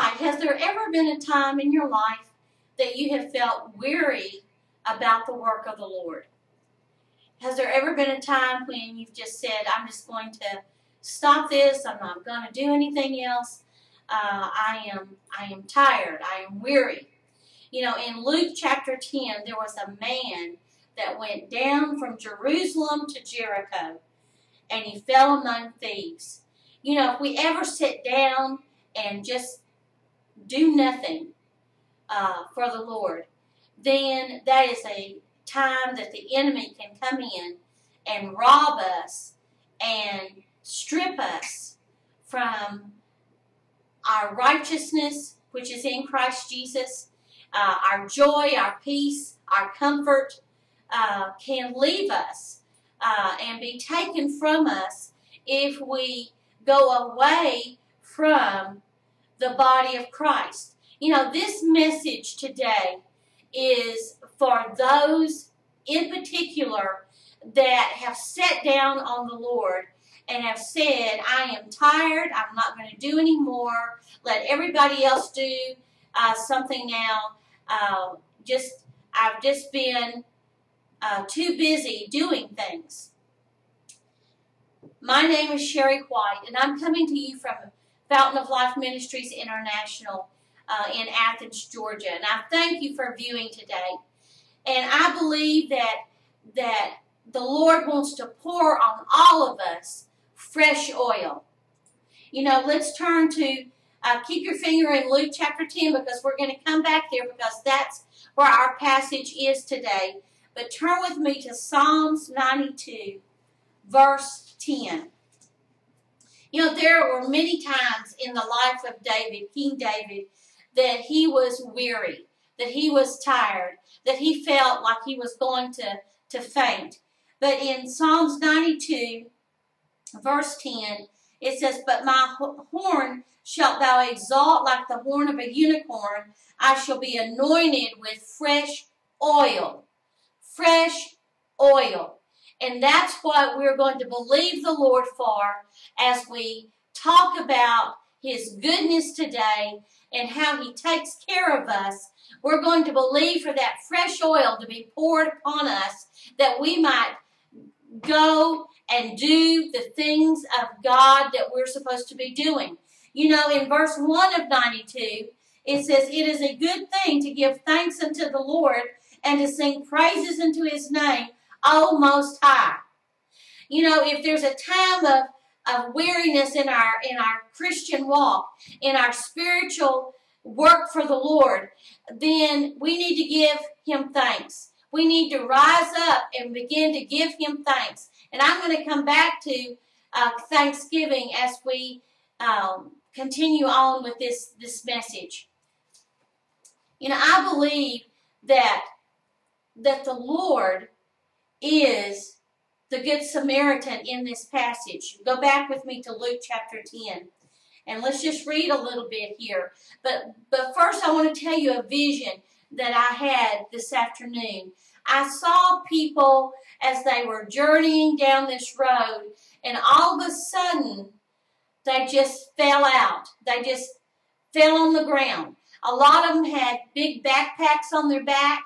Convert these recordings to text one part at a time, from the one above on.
Has there ever been a time in your life that you have felt weary about the work of the Lord? Has there ever been a time when you've just said, I'm just going to stop this, I'm not going to do anything else? Uh, I am I am tired, I am weary. You know, in Luke chapter 10, there was a man that went down from Jerusalem to Jericho and he fell among thieves. You know, if we ever sit down and just do nothing uh, for the Lord, then that is a time that the enemy can come in and rob us and strip us from our righteousness, which is in Christ Jesus, uh, our joy, our peace, our comfort uh, can leave us uh, and be taken from us if we go away from the body of Christ. You know, this message today is for those in particular that have sat down on the Lord and have said, I am tired, I'm not going to do anymore, let everybody else do uh, something now. Uh, just I've just been uh, too busy doing things. My name is Sherry White, and I'm coming to you from Fountain of Life Ministries International uh, in Athens, Georgia. And I thank you for viewing today. And I believe that that the Lord wants to pour on all of us fresh oil. You know, let's turn to uh, keep your finger in Luke chapter 10 because we're going to come back there because that's where our passage is today. But turn with me to Psalms 92, verse 10. You know, there were many times in the life of David, King David, that he was weary, that he was tired, that he felt like he was going to, to faint. But in Psalms 92, verse 10, it says, But my horn shalt thou exalt like the horn of a unicorn. I shall be anointed with fresh oil. Fresh oil. And that's what we're going to believe the Lord for as we talk about His goodness today and how He takes care of us. We're going to believe for that fresh oil to be poured upon us that we might go and do the things of God that we're supposed to be doing. You know, in verse 1 of 92, it says, It is a good thing to give thanks unto the Lord and to sing praises unto his name, O Most High. You know, if there's a time of, of weariness in our in our Christian walk, in our spiritual work for the Lord, then we need to give him thanks. We need to rise up and begin to give him thanks. And I'm going to come back to uh, Thanksgiving as we um, continue on with this, this message. You know, I believe that that the Lord is the Good Samaritan in this passage. Go back with me to Luke chapter 10. And let's just read a little bit here. But but first I want to tell you a vision that I had this afternoon. I saw people as they were journeying down this road, and all of a sudden, they just fell out. They just fell on the ground. A lot of them had big backpacks on their back,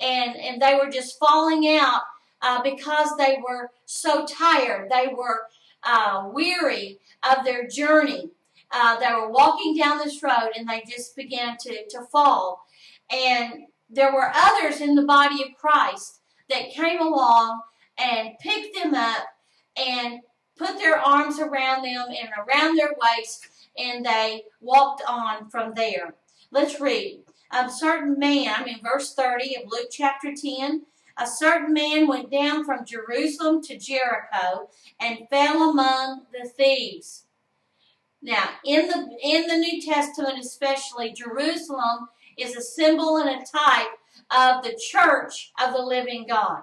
and, and they were just falling out uh, because they were so tired. They were uh, weary of their journey. Uh, they were walking down this road and they just began to, to fall. And there were others in the body of Christ that came along and picked them up and put their arms around them and around their waist, and they walked on from there. Let's read. A certain man, in verse 30 of Luke chapter 10. A certain man went down from Jerusalem to Jericho and fell among the thieves. Now, in the in the New Testament especially, Jerusalem is a symbol and a type of the church of the living God.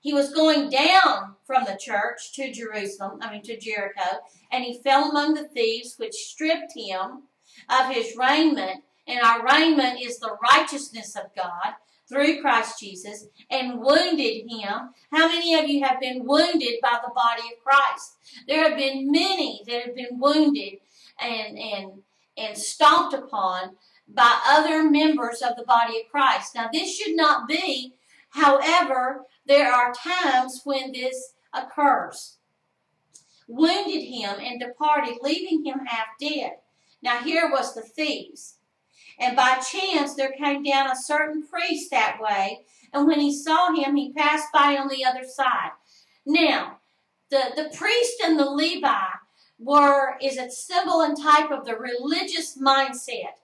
He was going down from the church to Jerusalem, I mean to Jericho, and he fell among the thieves, which stripped him of his raiment, and our raiment is the righteousness of God through Christ Jesus, and wounded him. How many of you have been wounded by the body of Christ? There have been many that have been wounded and and and stomped upon by other members of the body of Christ. Now, this should not be. However, there are times when this occurs. Wounded him and departed, leaving him half dead. Now, here was the thieves. And by chance there came down a certain priest that way, and when he saw him, he passed by on the other side. Now, the, the priest and the Levi were is a symbol and type of the religious mindset.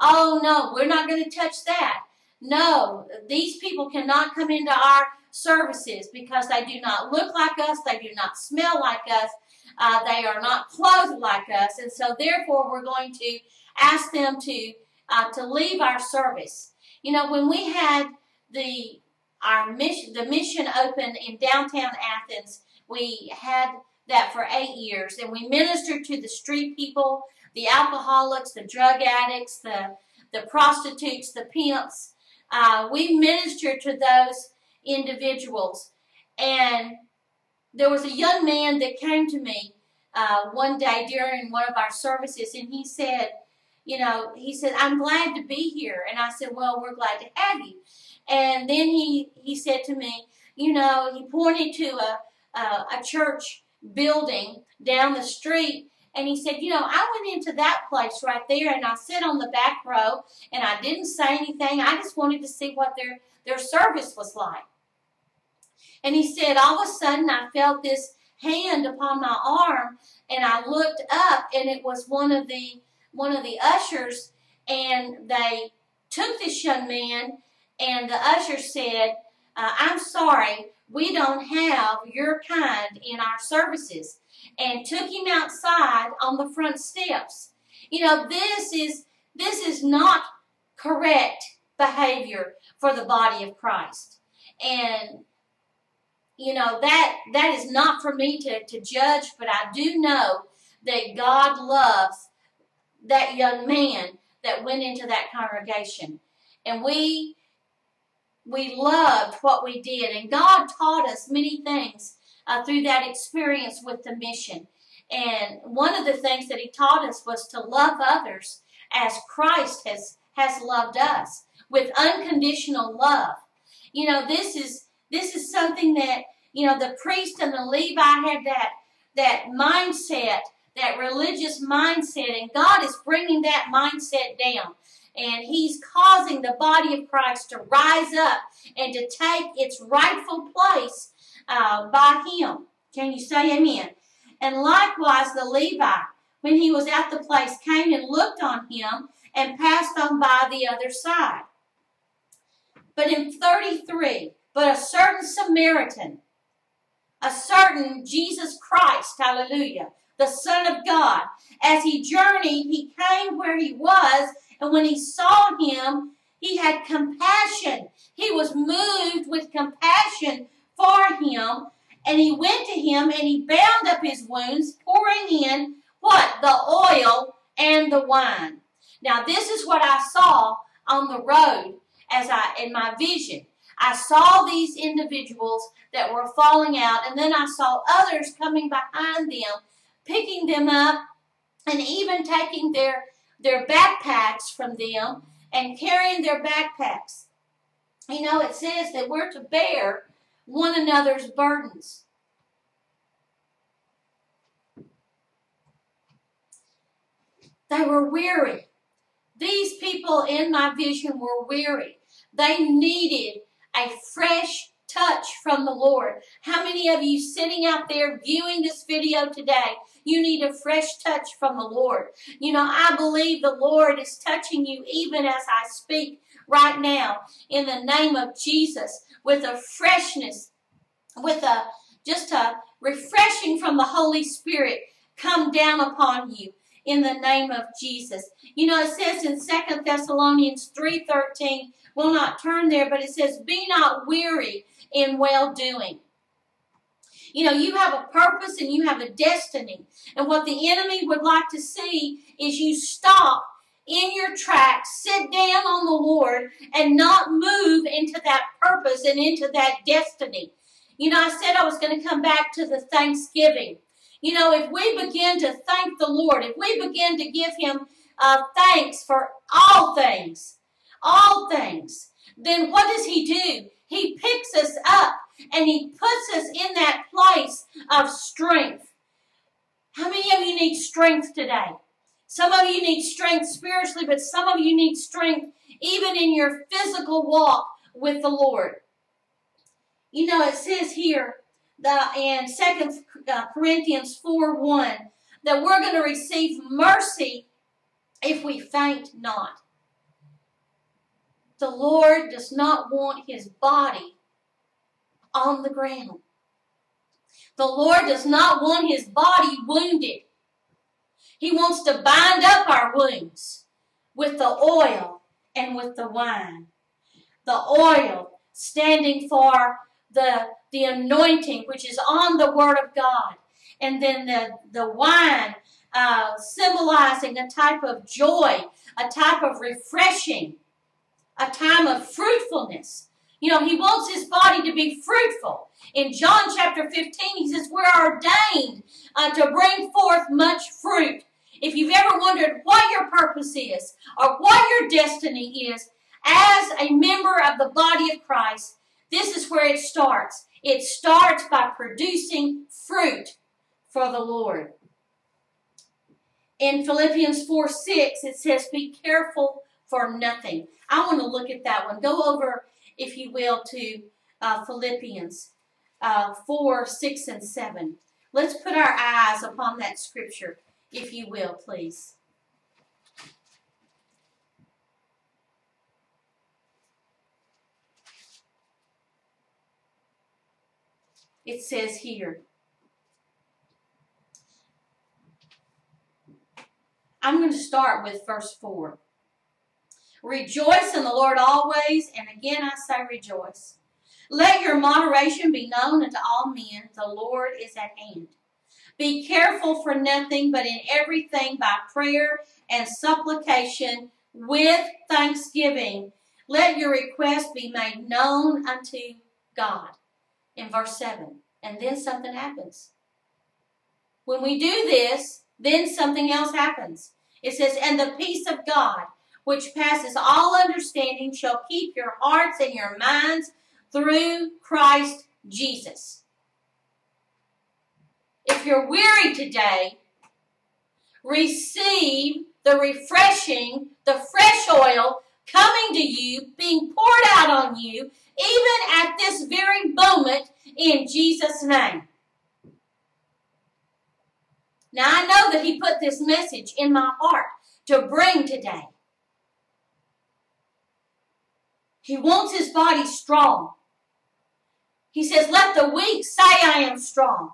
Oh no, we're not going to touch that. No, these people cannot come into our services because they do not look like us, they do not smell like us, uh, they are not clothed like us, and so therefore we're going to ask them to uh, to leave our service. You know, when we had the our mission, the mission open in downtown Athens, we had that for eight years, and we ministered to the street people, the alcoholics, the drug addicts, the the prostitutes, the pimps. Uh, we ministered to those individuals, and there was a young man that came to me uh, one day during one of our services, and he said, you know, he said, I'm glad to be here. And I said, well, we're glad to have you. And then he, he said to me, you know, he pointed to a, a, church building down the street and he said, You know, I went into that place right there and I sat on the back row and I didn't say anything. I just wanted to see what their, their service was like. And he said, All of a sudden I felt this hand upon my arm and I looked up and it was one of the one of the ushers and they took this young man and the usher said, uh, I'm sorry, we don't have your kind in our services and took him outside on the front steps. You know, this is this is not correct behavior for the body of Christ. And you know that that is not for me to, to judge, but I do know that God loves that young man that went into that congregation. And we we loved what we did. And God taught us many things uh, through that experience with the mission. And one of the things that he taught us was to love others as Christ has, has loved us with unconditional love. You know, this is this is something that, you know, the priest and the Levi had that that mindset, that religious mindset, and God is bringing that mindset down. And he's causing the body of Christ to rise up and to take its rightful place uh, by him. Can you say amen? And likewise the Levi, when he was at the place, came and looked on him and passed on by the other side. But in 33, but a certain Samaritan, a certain Jesus Christ, hallelujah, the Son of God, as he journeyed, he came where he was, and when he saw him, he had compassion. He was moved with compassion for him, and he went to him and he bound up his wounds, pouring in what? The oil and the wine. Now, this is what I saw on the road as I in my vision. I saw these individuals that were falling out, and then I saw others coming behind them, picking them up, and even taking their their backpacks from them and carrying their backpacks. You know, it says that we're to bear one another's burdens. They were weary. These people in my vision were weary. They needed a fresh touch from the Lord. How many of you sitting out there viewing this video today, you need a fresh touch from the Lord? You know, I believe the Lord is touching you even as I speak right now in the name of Jesus with a freshness, with a just a refreshing from the Holy Spirit come down upon you in the name of Jesus. You know, it says in Second Thessalonians 3.13, we'll not turn there, but it says, be not weary in well doing. You know, you have a purpose and you have a destiny. And what the enemy would like to see is you stop in your tracks, sit down on the Lord, and not move into that purpose and into that destiny. You know, I said I was going to come back to the Thanksgiving. You know, if we begin to thank the Lord, if we begin to give Him uh, thanks for all things, all things, then what does He do? He picks us up and He puts us in that place of strength. How many of you need strength today? Some of you need strength spiritually, but some of you need strength even in your physical walk with the Lord. You know, it says here the, in Second uh, Corinthians 4 1 that we're going to receive mercy if we faint not. The Lord does not want his body on the ground. The Lord does not want his body wounded. He wants to bind up our wounds with the oil and with the wine. The oil standing for the, the anointing which is on the Word of God. And then the, the wine uh, symbolizing a type of joy, a type of refreshing, a time of fruitfulness. You know, he wants his body to be fruitful. In John chapter 15, he says, We're ordained uh, to bring forth much fruit. If you've ever wondered what your purpose is or what your destiny is as a member of the body of Christ, this is where it starts. It starts by producing fruit for the Lord. In Philippians 4 6, it says, Be careful for nothing. I want to look at that one. Go over, if you will, to uh, Philippians uh, 4 6 and 7. Let's put our eyes upon that scripture, if you will, please. It says here, I'm going to start with verse 4. Rejoice in the Lord always, and again I say rejoice. Let your moderation be known unto all men. The Lord is at hand. Be careful for nothing, but in everything by prayer and supplication with thanksgiving. Let your request be made known unto God. In verse 7. And then something happens. When we do this, then something else happens. It says, And the peace of God, which passes all understanding, shall keep your hearts and your minds through Christ Jesus. If you're weary today, receive the refreshing, the fresh oil coming to you, being poured out on you, even at this very moment, in Jesus' name. Now I know that He put this message in my heart to bring today. He wants His body strong. He says, Let the weak say, I am strong.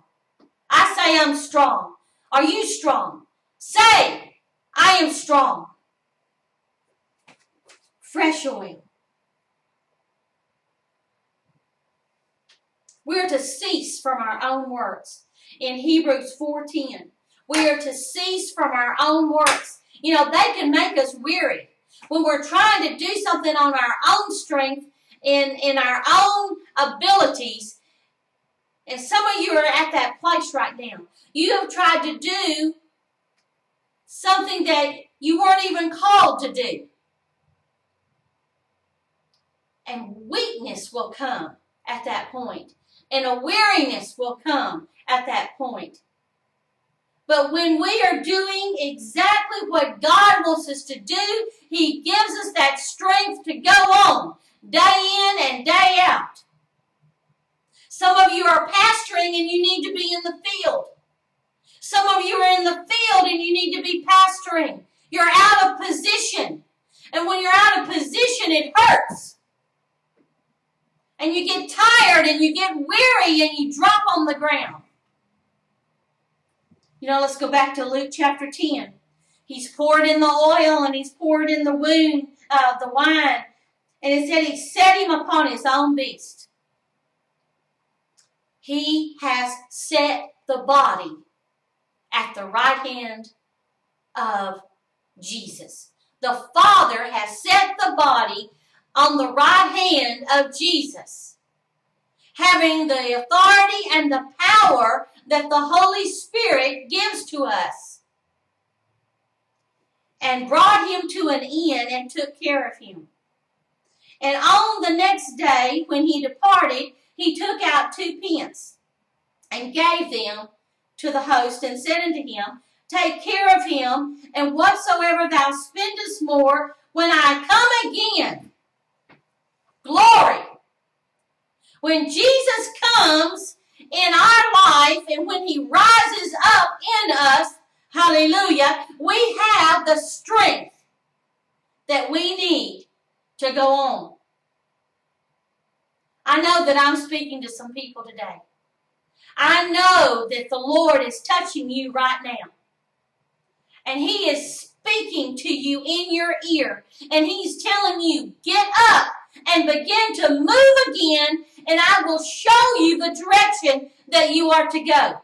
I say, I'm strong. Are you strong? Say, I am strong. Fresh oil. We're to cease from our own works. In Hebrews 4.10, we are to cease from our own works. You know, they can make us weary. When we're trying to do something on our own strength, in, in our own abilities, and some of you are at that place right now. You have tried to do something that you weren't even called to do. And weakness will come at that point. And a weariness will come at that point. But when we are doing exactly what God wants us to do, He gives us that strength to go on day in and day out. Some of you are pastoring and you need to be in the field. Some of you are in the field and you need to be pastoring. You're out of position. And when you're out of position, it hurts. And you get tired and you get weary and you drop on the ground. You know, let's go back to Luke chapter 10. He's poured in the oil and he's poured in the wound, uh, the wine. And it said he set him upon his own beast. He has set the body at the right hand of Jesus. The Father has set the body on the right hand of Jesus, having the authority and the power that the Holy Spirit gives to us. and brought him to an inn and took care of him. And on the next day, when he departed, he took out two pence and gave them to the host and said unto him, Take care of him, and whatsoever thou spendest more, when I come again, glory. When Jesus comes in our life and when he rises up in us, hallelujah, we have the strength that we need to go on. I know that I'm speaking to some people today. I know that the Lord is touching you right now. And He is speaking to you in your ear. And He's telling you, get up and begin to move again, and I will show you the direction that you are to go.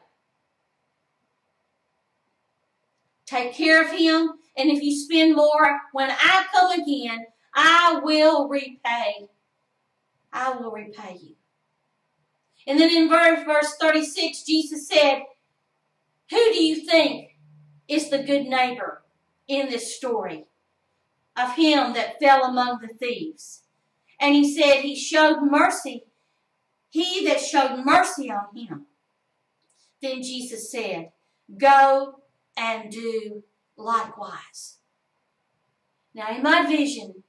Take care of him, and if you spend more, when I come again, I will repay. I will repay you. And then in verse, verse 36, Jesus said, Who do you think is the good neighbor in this story of him that fell among the thieves? And he said, He showed mercy. He that showed mercy on him. Then Jesus said, Go and do likewise. Now, in my vision,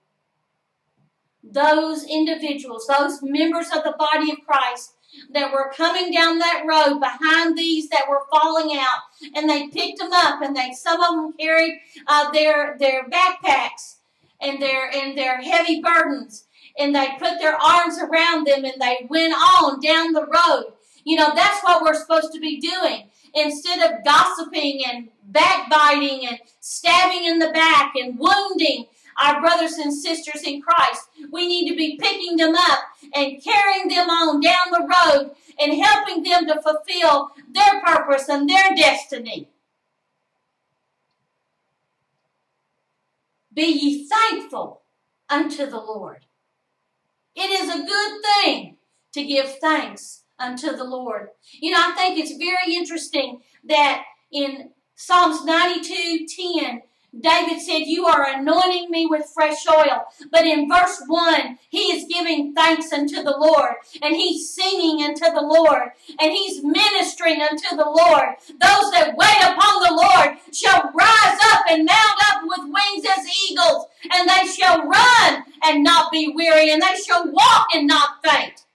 those individuals, those members of the body of Christ that were coming down that road behind these that were falling out, and they picked them up, and they some of them carried uh, their their backpacks and their and their heavy burdens, and they put their arms around them, and they went on down the road. You know that's what we're supposed to be doing instead of gossiping and backbiting and stabbing in the back and wounding our brothers and sisters in Christ. We need to be picking them up and carrying them on down the road and helping them to fulfill their purpose and their destiny. Be ye thankful unto the Lord. It is a good thing to give thanks unto the Lord. You know, I think it's very interesting that in Psalms 92 10, David said, You are anointing me with fresh oil. But in verse 1, he is giving thanks unto the Lord, and he's singing unto the Lord, and he's ministering unto the Lord. Those that wait upon the Lord shall rise up and mount up with wings as eagles, and they shall run and not be weary, and they shall walk and not faint.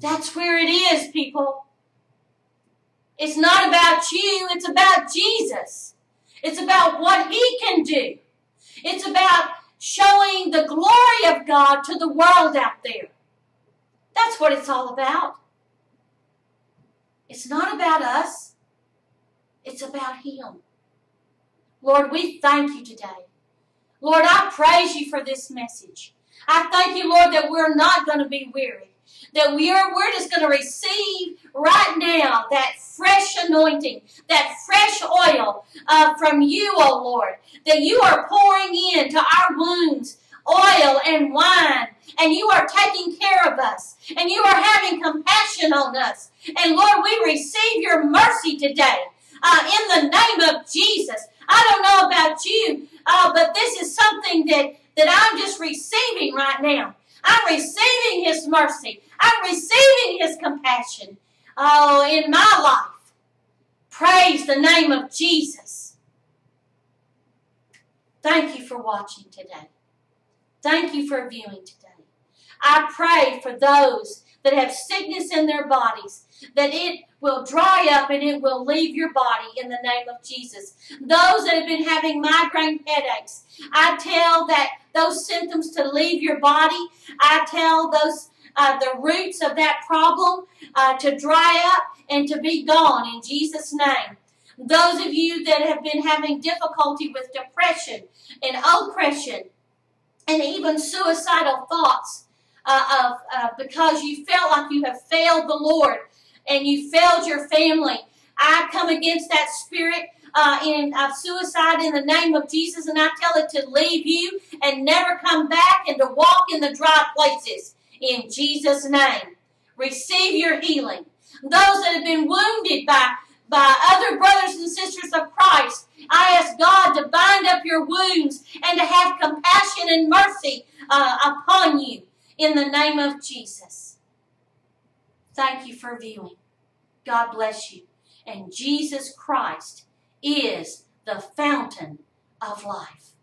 That's where it is, people. It's not about you, it's about Jesus. It's about what He can do. It's about showing the glory of God to the world out there. That's what it's all about. It's not about us, it's about Him. Lord, we thank you today. Lord, I praise you for this message. I thank you, Lord, that we're not going to be weary that we are we're just going to receive right now that fresh anointing, that fresh oil uh, from you, O oh Lord, that you are pouring into our wounds oil and wine, and you are taking care of us, and you are having compassion on us. And Lord, we receive your mercy today uh, in the name of Jesus. I don't know about you, uh, but this is something that, that I'm just receiving right now. I'm receiving His mercy. I'm receiving His compassion. Oh, in my life. Praise the name of Jesus. Thank you for watching today. Thank you for viewing today. I pray for those that have sickness in their bodies that it will dry up and it will leave your body in the name of Jesus. Those that have been having migraine headaches, I tell that those symptoms to leave your body. I tell those uh, the roots of that problem uh, to dry up and to be gone in Jesus' name. Those of you that have been having difficulty with depression and oppression and even suicidal thoughts uh, of uh, because you felt like you have failed the Lord and you failed your family, I come against that spirit uh, in of suicide in the name of Jesus, and I tell it to leave you and never come back and to walk in the dry places in Jesus' name. Receive your healing. Those that have been wounded by by other brothers and sisters of Christ I ask God to bind up your wounds and to have compassion and mercy uh, upon you in the name of Jesus. Thank you for viewing. God bless you. And Jesus Christ is the fountain of life.